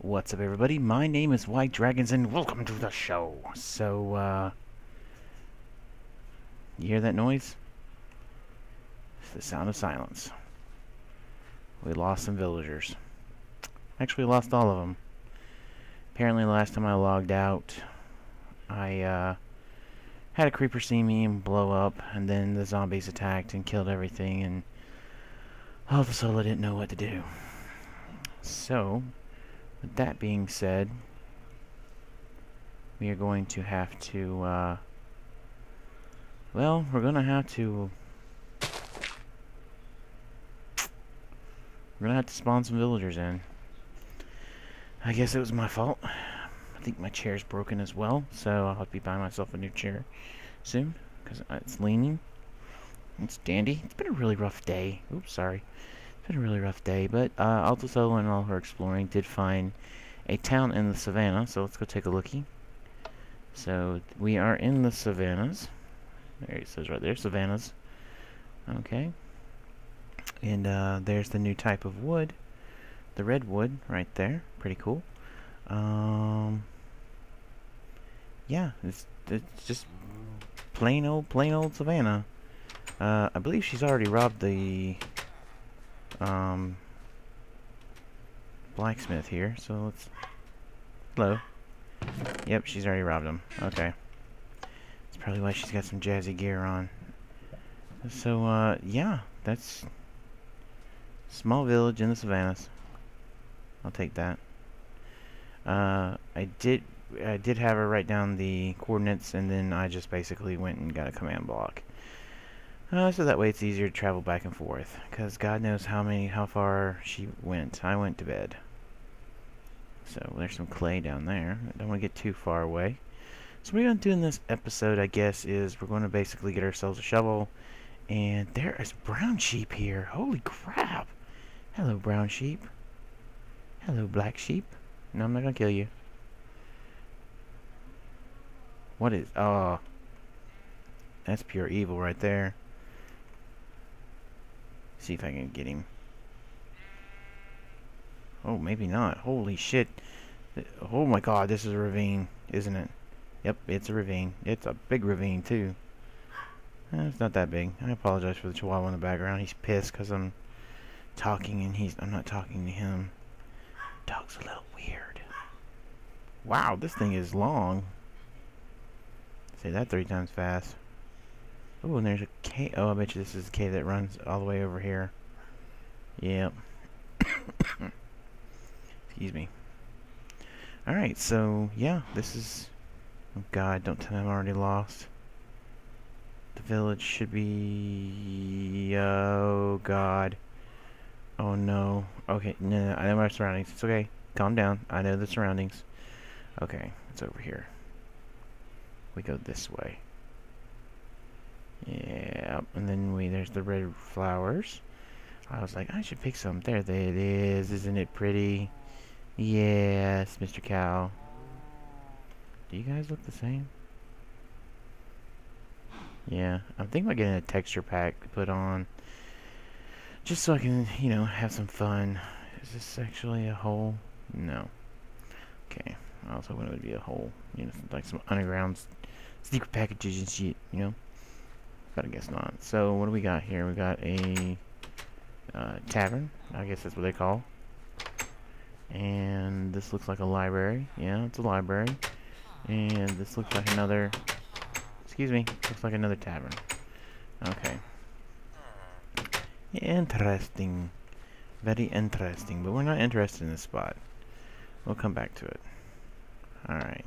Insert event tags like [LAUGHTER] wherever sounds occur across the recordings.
What's up, everybody? My name is White Dragons, and welcome to the show. So, uh... You hear that noise? It's the sound of silence. We lost some villagers. Actually, lost all of them. Apparently, last time I logged out, I, uh... Had a creeper see me and blow up, and then the zombies attacked and killed everything, and... All of a sudden, I didn't know what to do. So, with that being said, we are going to have to, uh, well, we're going to have to, we're going to have to spawn some villagers in. I guess it was my fault. I think my chair's broken as well, so I'll have to be buying myself a new chair soon, because it's leaning. It's dandy. It's been a really rough day. Oops, sorry been a really rough day, but uh, Alto and all her exploring did find a town in the savannah, so let's go take a lookie. So, we are in the savannas. There it says right there, savannas. Okay. And uh, there's the new type of wood. The redwood right there. Pretty cool. Um, yeah, it's, it's just plain old, plain old savannah. Uh, I believe she's already robbed the um, blacksmith here. So let's... Hello. Yep, she's already robbed him. Okay. That's probably why she's got some jazzy gear on. So, uh, yeah, that's... Small village in the savannas. I'll take that. Uh, I did... I did have her write down the coordinates, and then I just basically went and got a command block. Uh, so that way it's easier to travel back and forth. Because God knows how many, how far she went. I went to bed. So there's some clay down there. I don't want to get too far away. So what we're going to do in this episode, I guess, is we're going to basically get ourselves a shovel. And there is brown sheep here. Holy crap. Hello, brown sheep. Hello, black sheep. No, I'm not going to kill you. What is... Oh. That's pure evil right there. See if I can get him. Oh, maybe not. Holy shit. Oh my god, this is a ravine, isn't it? Yep, it's a ravine. It's a big ravine, too. Eh, it's not that big. I apologize for the chihuahua in the background. He's pissed because I'm talking and he's... I'm not talking to him. Dog's a little weird. Wow, this thing is long. Say that three times fast. Oh, and there's a cave. Oh, I bet you this is the cave that runs all the way over here. Yep. [COUGHS] Excuse me. Alright, so, yeah, this is... Oh, God, don't tell me I'm already lost. The village should be... Oh, God. Oh, no. Okay, no, no, I know my surroundings. It's okay. Calm down. I know the surroundings. Okay, it's over here. We go this way. Yeah, and then we there's the red flowers. I was like, I should pick some. There it is. Isn't it pretty? Yes, Mr. Cow. Do you guys look the same? Yeah, I'm thinking about getting a texture pack to put on. Just so I can, you know, have some fun. Is this actually a hole? No. Okay. I was hoping it would be a hole. You know, like some underground secret packages and shit, you know? But I guess not. So what do we got here? We got a uh, tavern. I guess that's what they call. And this looks like a library. Yeah, it's a library. And this looks like another. Excuse me. Looks like another tavern. Okay. Interesting. Very interesting. But we're not interested in this spot. We'll come back to it. Alright.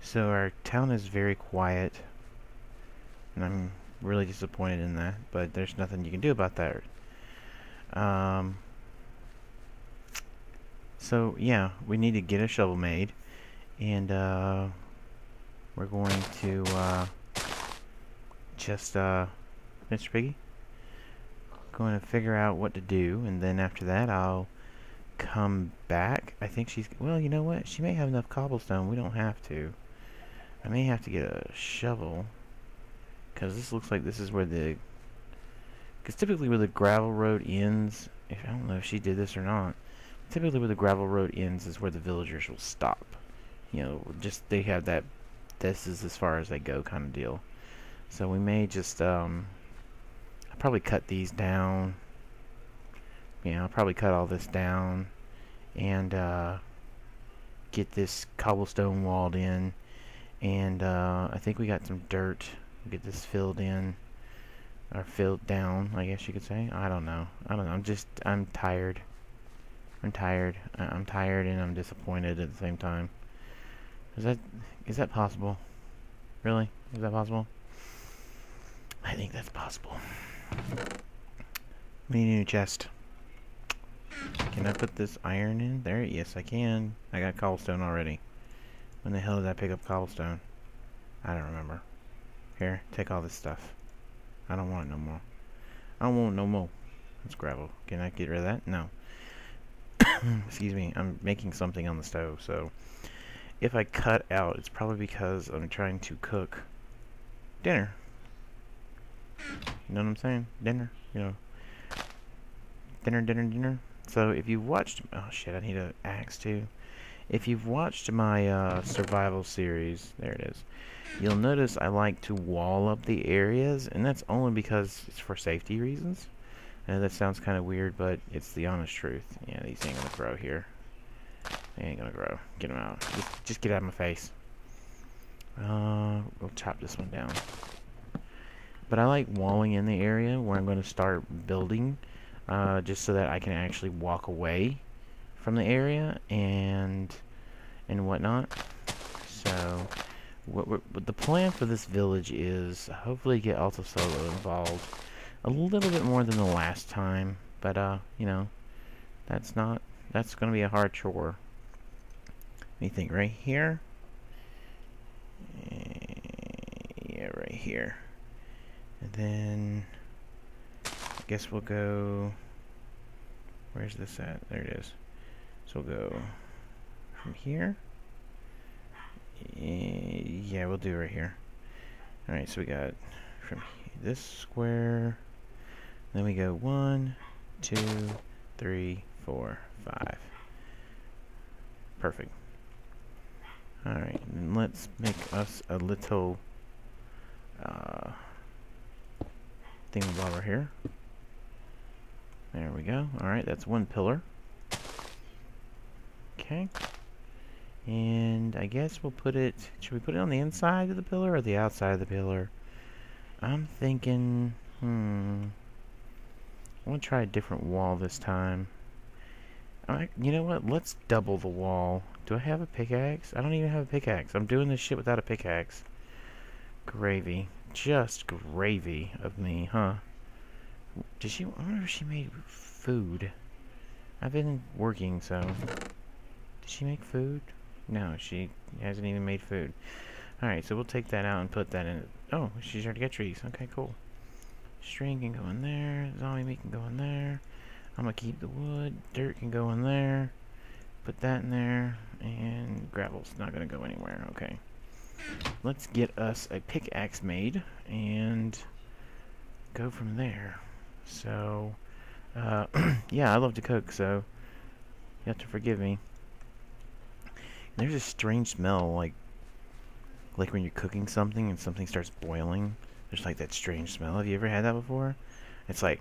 So our town is very quiet. And I'm really disappointed in that, but there's nothing you can do about that. Um, so, yeah, we need to get a shovel made. And, uh, we're going to, uh, just, uh, Mr. Piggy? Going to figure out what to do, and then after that I'll come back. I think she's, well, you know what? She may have enough cobblestone. We don't have to. I may have to get a shovel. Because this looks like this is where the... Because typically where the gravel road ends... If, I don't know if she did this or not. typically where the gravel road ends is where the villagers will stop. You know, just they have that this is as far as they go kind of deal. So we may just um I'll probably cut these down. Yeah, I'll probably cut all this down and uh get this cobblestone walled in and uh I think we got some dirt. Get this filled in or filled down, I guess you could say. I don't know. I don't know. I'm just I'm tired. I'm tired. I'm tired and I'm disappointed at the same time. Is that is that possible? Really? Is that possible? I think that's possible. We need a new chest. Can I put this iron in there? Yes, I can. I got cobblestone already. When the hell did I pick up cobblestone? I don't remember. Here, take all this stuff. I don't want it no more. I don't want no more. That's gravel. Can I get rid of that? No. [COUGHS] Excuse me. I'm making something on the stove, so if I cut out, it's probably because I'm trying to cook dinner. You know what I'm saying? Dinner, you know. Dinner, dinner, dinner. So if you've watched, oh shit, I need an axe too. If you've watched my uh, survival series, there it is, you'll notice I like to wall up the areas, and that's only because it's for safety reasons. And that sounds kind of weird, but it's the honest truth. Yeah, these ain't gonna grow here. They ain't gonna grow. Get them out. Just, just get out of my face. Uh, we'll chop this one down. But I like walling in the area where I'm going to start building, uh, just so that I can actually walk away from the area and and whatnot. So, what, what the plan for this village is hopefully get Alta Solo involved a little bit more than the last time. But uh, you know, that's not that's going to be a hard chore. Think right here. Yeah, right here. And then I guess we'll go. Where's this at? There it is. So we'll go from here. Yeah, we'll do right here. Alright, so we got from this square. Then we go one, two, three, four, five. Perfect. Alright, then let's make us a little uh, thingamabobber here. There we go. Alright, that's one pillar. Okay. And I guess we'll put it, should we put it on the inside of the pillar or the outside of the pillar? I'm thinking, hmm, I want to try a different wall this time. Alright, you know what? Let's double the wall. Do I have a pickaxe? I don't even have a pickaxe. I'm doing this shit without a pickaxe. Gravy. Just gravy of me, huh? Did she... I wonder if she made food. I've been working, so... Did she make food? No, she hasn't even made food. Alright, so we'll take that out and put that in. Oh, she's already got trees. Okay, cool. String can go in there. Zombie meat can go in there. I'm gonna keep the wood. Dirt can go in there. Put that in there. And gravel's not gonna go anywhere. Okay. Let's get us a pickaxe made and go from there. So, uh, [CLEARS THROAT] yeah, I love to cook, so you have to forgive me. There's a strange smell, like like when you're cooking something and something starts boiling. There's like that strange smell. Have you ever had that before? It's like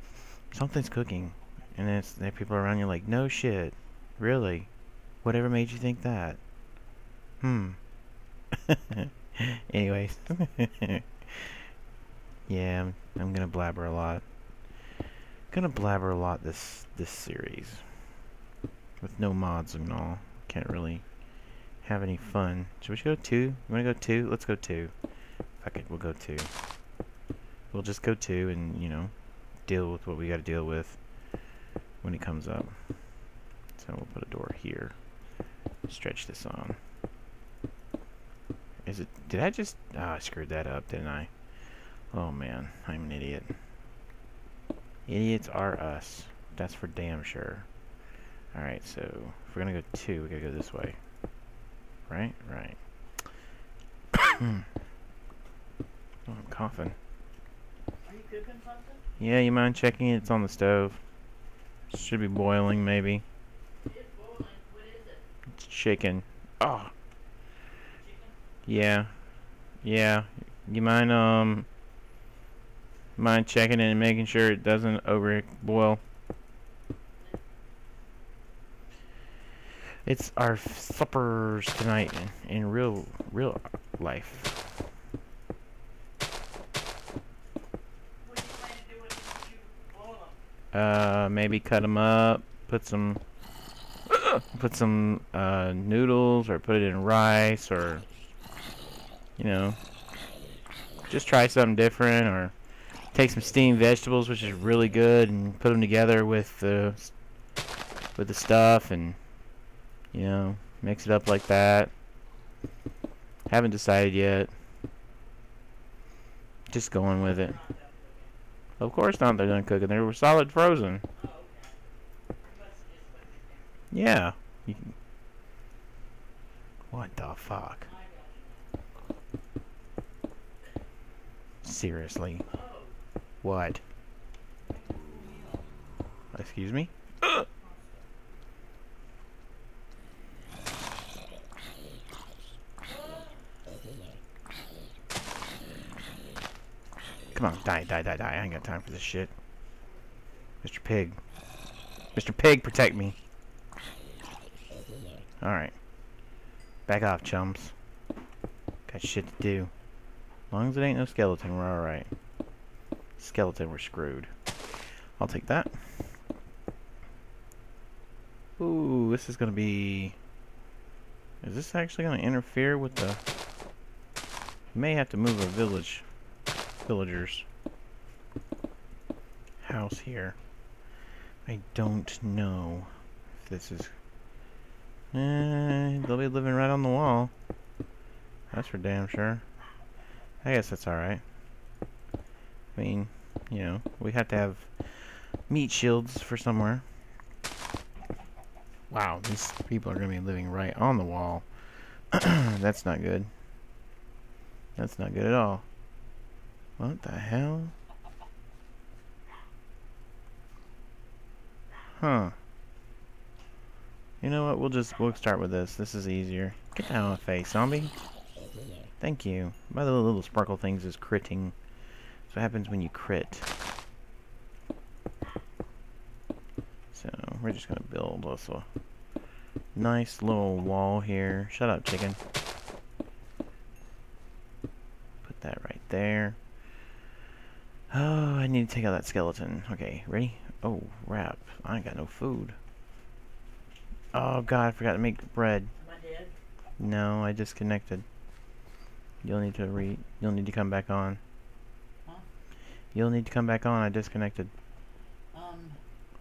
something's cooking and then there people around you like, no shit. Really? Whatever made you think that? Hmm. [LAUGHS] Anyways. [LAUGHS] yeah, I'm, I'm gonna blabber a lot. Gonna blabber a lot this this series. With no mods and all. Can't really have any fun. Should we go two? You wanna go two? Let's go two. Fuck it, we'll go two. We'll just go two and, you know, deal with what we gotta deal with when it comes up. So we'll put a door here. Stretch this on. Is it, did I just, ah, oh, I screwed that up, didn't I? Oh man, I'm an idiot. Idiots are us. That's for damn sure. Alright, so if we're gonna go two, we gotta go this way. Right? Right. [COUGHS] oh, I'm coughing. Are you cooking something? Yeah, you mind checking it? It's on the stove. Should be boiling, maybe. It's chicken. Oh. Yeah. Yeah. You mind um mind checking it and making sure it doesn't over It's our suppers tonight in, in real real life. What do you plan to do with you boil them? Uh, maybe cut them up, put some, [COUGHS] put some uh, noodles, or put it in rice, or you know, just try something different, or take some steamed vegetables, which is really good, and put them together with the with the stuff, and you know, mix it up like that. Haven't decided yet. Just going with it. Of course not. They're done cooking. They were solid frozen. Yeah. What the fuck? Seriously. What? Excuse me? Come on, die, die, die, die. I ain't got time for this shit. Mr. Pig. Mr. Pig, protect me. Alright. Back off, chums. Got shit to do. As long as it ain't no skeleton, we're alright. Skeleton, we're screwed. I'll take that. Ooh, this is gonna be... Is this actually gonna interfere with the... May have to move a village villagers house here. I don't know if this is. Eh, they'll be living right on the wall. That's for damn sure. I guess that's alright. I mean, you know, we have to have meat shields for somewhere. Wow, these people are going to be living right on the wall. [CLEARS THROAT] that's not good. That's not good at all. What the hell? Huh. You know what? We'll just we'll start with this. This is easier. Get down on my face, zombie. Thank you. By the little sparkle things is critting. So what happens when you crit. So we're just gonna build us a nice little wall here. Shut up, chicken. Put that right there. Oh, I need to take out that skeleton. Okay, ready? Oh, rap. I ain't got no food. Oh god, I forgot to make bread. Am I dead? No, I disconnected. You'll need to re you'll need to come back on. Huh? You'll need to come back on, I disconnected. Um,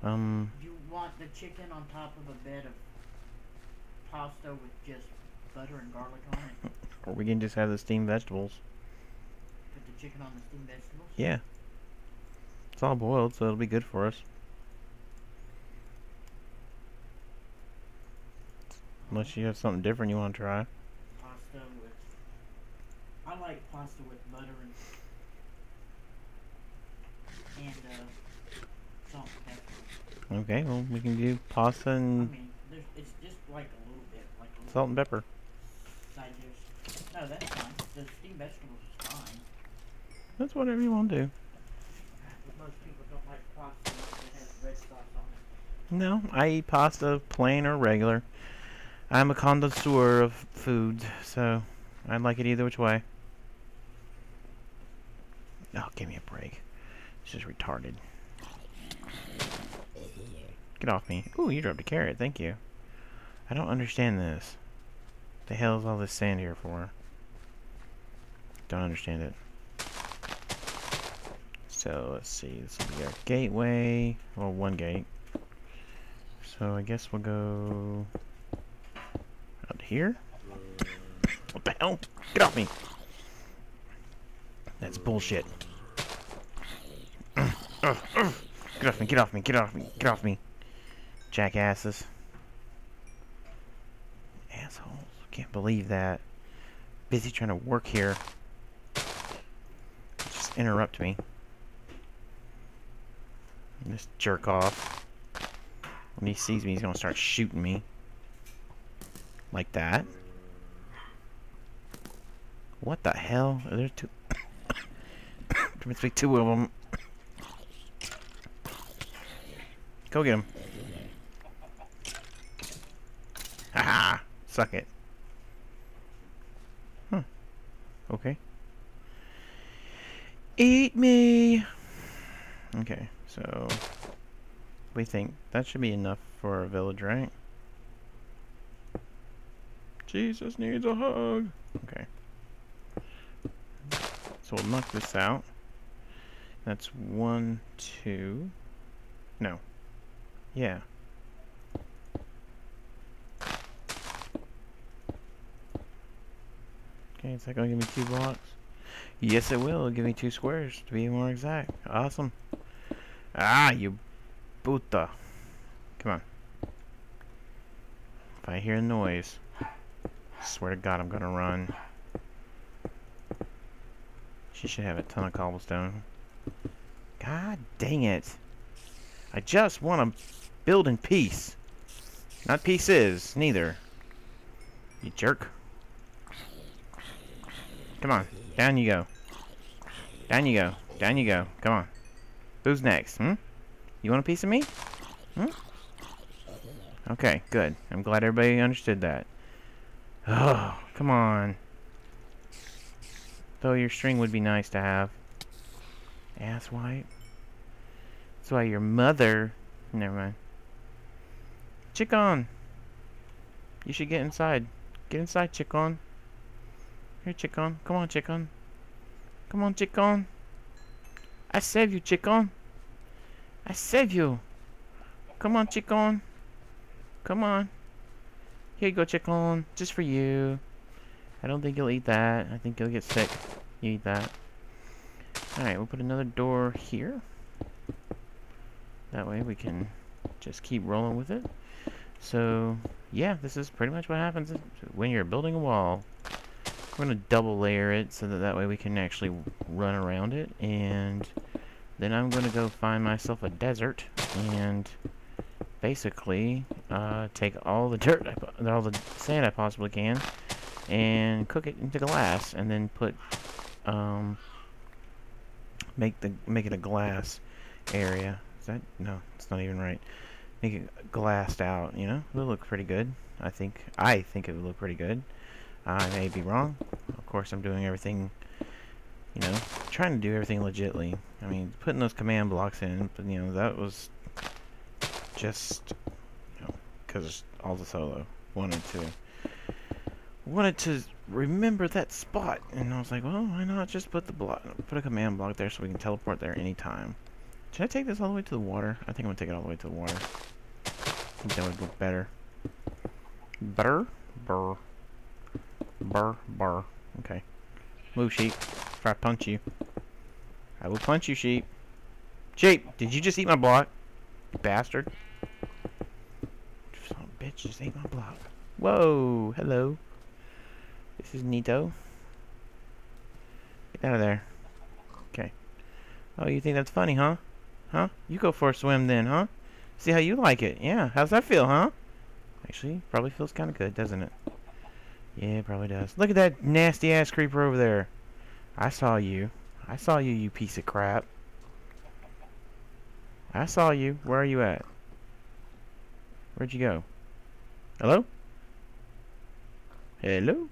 Um you want the chicken on top of a bed of pasta with just butter and garlic on it? [LAUGHS] or we can just have the steamed vegetables. Put the chicken on the steamed vegetables? Yeah. All boiled, so it'll be good for us. Unless you have something different you want to try. Pasta with. I like pasta with butter and. and, uh, salt and pepper. Okay, well we can do pasta I and mean, it's just like a little bit, like a little salt and pepper. side dish. No, that's fine. The steamed vegetables is fine. That's whatever you want to do. No, I eat pasta plain or regular. I'm a connoisseur of food, so I'd like it either which way. Oh, give me a break. This is retarded. Get off me. Ooh, you dropped a carrot. Thank you. I don't understand this. The hell is all this sand here for? Don't understand it. So, let's see. This will be our gateway. Well, one gate. So, I guess we'll go... Out here? What the hell? Get off me! That's bullshit. Get off me, get off me, get off me, get off me. Jackasses. Assholes. Can't believe that. Busy trying to work here. Just interrupt me. Just jerk off. When he sees me, he's gonna start shooting me. Like that. What the hell? Are there two? [COUGHS] there must two of them. Go get him. Haha! Suck it. Huh. Okay. Eat me! Okay, so... We think that should be enough for a village, right? Jesus needs a hug! Okay. So we'll knock this out. That's one, two... No. Yeah. Okay, is that gonna give me two blocks? Yes, it will. It'll give me two squares, to be more exact. Awesome. Ah, you puta. Come on. If I hear a noise, I swear to God, I'm gonna run. She should have a ton of cobblestone. God dang it. I just want to build in peace. Not pieces, neither. You jerk. Come on. Down you go. Down you go. Down you go. Come on. Who's next, hmm? You want a piece of me? Hmm? Okay, good. I'm glad everybody understood that. Oh, come on. Though your string would be nice to have. Ass white. That's why your mother... Never mind. Chickon! You should get inside. Get inside, Chickon. Here, Chickon. Come on, Chickon. Come on, Chickon. I save you, Chickon. I save you. Come on, Chickon. Come on. Here you go, Chickon. Just for you. I don't think you'll eat that. I think you'll get sick. You eat that. Alright, we'll put another door here. That way we can just keep rolling with it. So, yeah, this is pretty much what happens when you're building a wall. We're going to double layer it so that that way we can actually run around it. And then I'm going to go find myself a desert and basically uh, take all the dirt, all the sand I possibly can and cook it into glass and then put um, make the make it a glass area. Is that no it's not even right. Make it glassed out you know? It'll look pretty good. I think I think it would look pretty good. I may be wrong. Of course I'm doing everything you know trying to do everything legitly I mean putting those command blocks in but you know that was just you know because Alta Solo wanted to wanted to remember that spot, and I was like, well, why not just put the block, put a command block there so we can teleport there anytime. Should I take this all the way to the water? I think I'm gonna take it all the way to the water. I think that would look better. Burr, burr, burr, burr. Okay, move, sheep. If I punch you, I will punch you, sheep. Sheep, did you just eat my block, you bastard? Son bitch just ate my block. Whoa, hello. This is Nito. Get out of there. Okay. Oh, you think that's funny, huh? Huh? You go for a swim then, huh? See how you like it. Yeah, how's that feel, huh? Actually, probably feels kind of good, doesn't it? Yeah, it probably does. Look at that nasty-ass creeper over there. I saw you. I saw you, you piece of crap. I saw you. Where are you at? Where'd you go? Hello? Hello?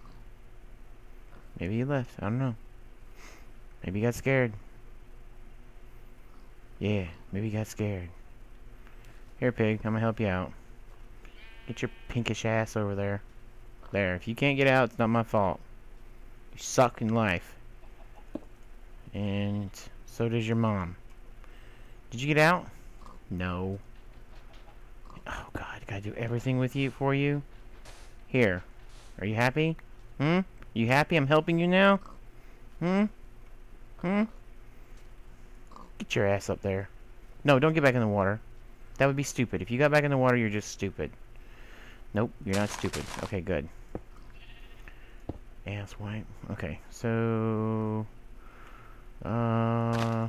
Maybe he left. I don't know. Maybe he got scared. Yeah, maybe he got scared. Here, pig. I'm gonna help you out. Get your pinkish ass over there. There. If you can't get out, it's not my fault. You suck in life. And so does your mom. Did you get out? No. Oh, God. Gotta do everything with you for you? Here. Are you happy? Hmm? You happy I'm helping you now? Hmm? Hmm? Get your ass up there. No, don't get back in the water. That would be stupid. If you got back in the water, you're just stupid. Nope, you're not stupid. Okay, good. Ass white. Okay, so... Uh...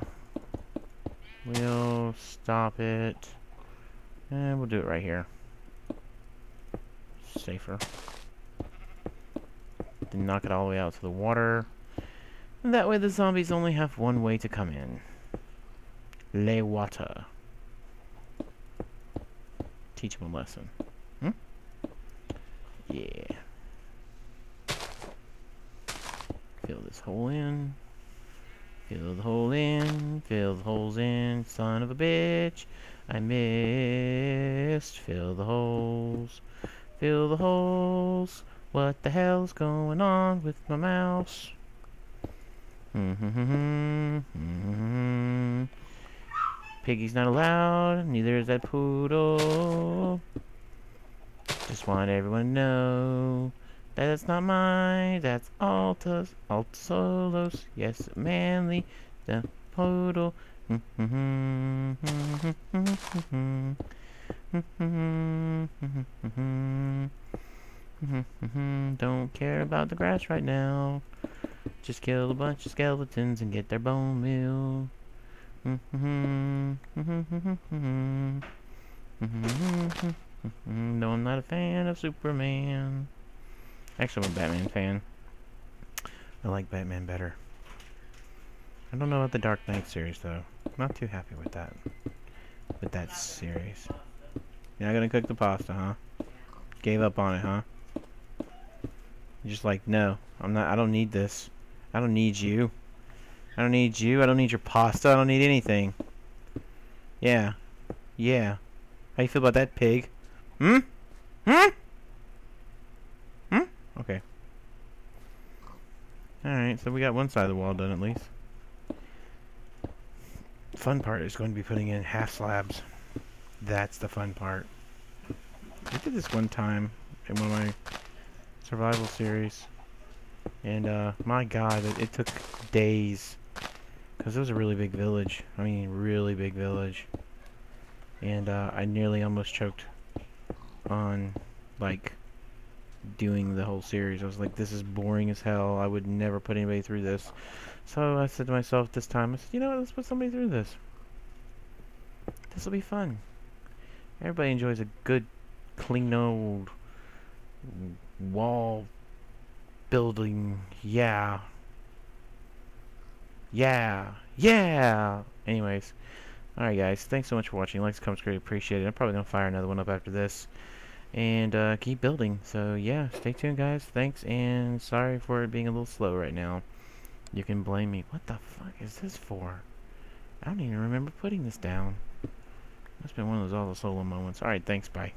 We'll stop it. And we'll do it right here. Safer. then knock it all the way out to the water. And that way the zombies only have one way to come in. Lay water. Teach them a lesson. Hmm? Yeah. Fill this hole in. Fill the hole in. Fill the holes in. Son of a bitch. I missed. Fill the holes. Fill the holes. What the hell's going on with my mouse? Piggy's not allowed, neither is that poodle. Just want everyone to know that it's not mine, that's Alta's, Alta Solos. Yes, Manly, the poodle. Don't care about the grass right now. Just kill a bunch of skeletons and get their bone meal. no, I'm not a fan of Superman. Actually, I'm a Batman fan. I like Batman better. I don't know about the Dark Knight series, though. I'm not too happy with that. With that series. You're not gonna cook the pasta, huh? Gave up on it, huh? You're just like, no, I'm not, I don't need this. I don't need you. I don't need you. I don't need your pasta. I don't need anything. Yeah. Yeah. How you feel about that, pig? Hmm? Hmm? Hmm? Okay. Alright, so we got one side of the wall done at least. Fun part is going to be putting in half slabs. That's the fun part. I did this one time in one of my survival series. And, uh, my god, it, it took days. Because it was a really big village. I mean, really big village. And, uh, I nearly almost choked on, like, doing the whole series. I was like, this is boring as hell. I would never put anybody through this. So I said to myself this time, I said, you know what, let's put somebody through this. This will be fun. Everybody enjoys a good, clean old wall building. Yeah. Yeah. Yeah. Anyways. Alright guys, thanks so much for watching. Likes, comments, great appreciated. I'm probably going to fire another one up after this. And uh, keep building. So yeah, stay tuned guys. Thanks and sorry for it being a little slow right now. You can blame me. What the fuck is this for? I don't even remember putting this down. That's been one of those Alta Solo moments. Alright, thanks, bye.